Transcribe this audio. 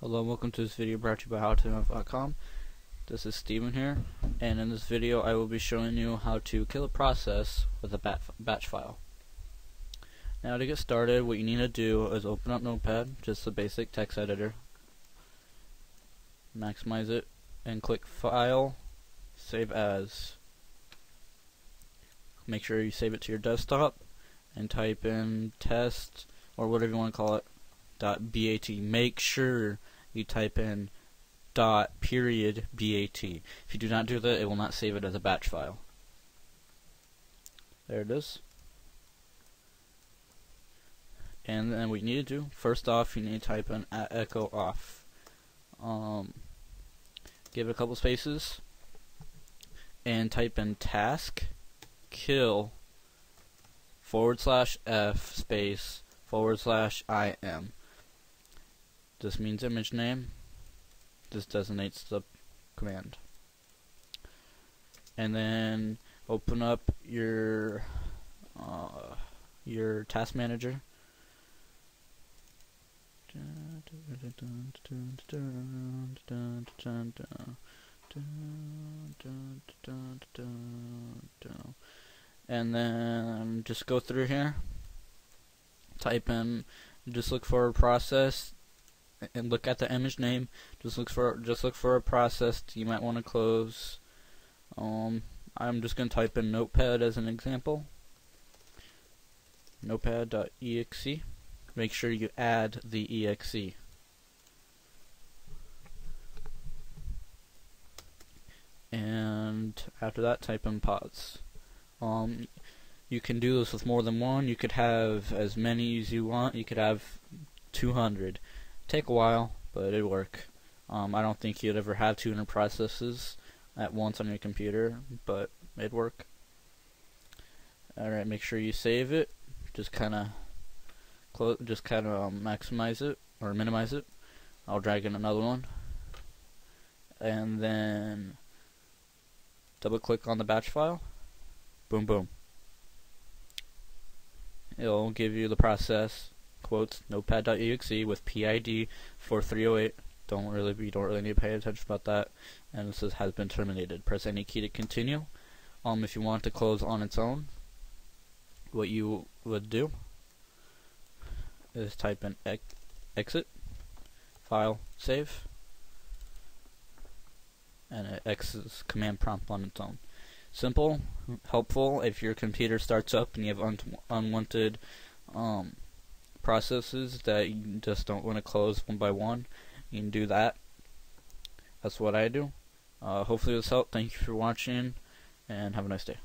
Hello and welcome to this video brought to you by HowToMF.com. This is Steven here, and in this video I will be showing you how to kill a process with a bat batch file. Now to get started, what you need to do is open up Notepad, just the basic text editor, maximize it, and click File, Save As. Make sure you save it to your desktop, and type in test, or whatever you want to call it, dot bat. Make sure you type in dot period bat. If you do not do that, it will not save it as a batch file. There it is. And then we need to do, first off, you need to type in echo off. Um, give it a couple spaces, and type in task kill forward slash f space forward slash im. This means image name. This designates the command. And then open up your uh, your task manager. And then just go through here. Type in, just look for a process and look at the image name. Just look for just look for a process you might want to close. Um, I'm just going to type in Notepad as an example. Notepad.exe. Make sure you add the exe. And after that, type in pause. Um, you can do this with more than one. You could have as many as you want. You could have 200. Take a while, but it'd work. Um, I don't think you'd ever have 200 processes at once on your computer, but it'd work. Alright, make sure you save it. Just kind of just kind of um, maximize it or minimize it. I'll drag in another one. And then double click on the batch file. Boom boom. It'll give you the process quotes notepad.exe with PID 4308. Don't really you don't really need to pay attention about that. And says has been terminated. Press any key to continue. Um, if you want to close on its own, what you would do is type in ex exit, file, save, and it exits command prompt on its own. Simple, helpful if your computer starts up and you have un unwanted um, processes that you just don't want to close one by one, you can do that. That's what I do. Uh, hopefully this helped. Thank you for watching, and have a nice day.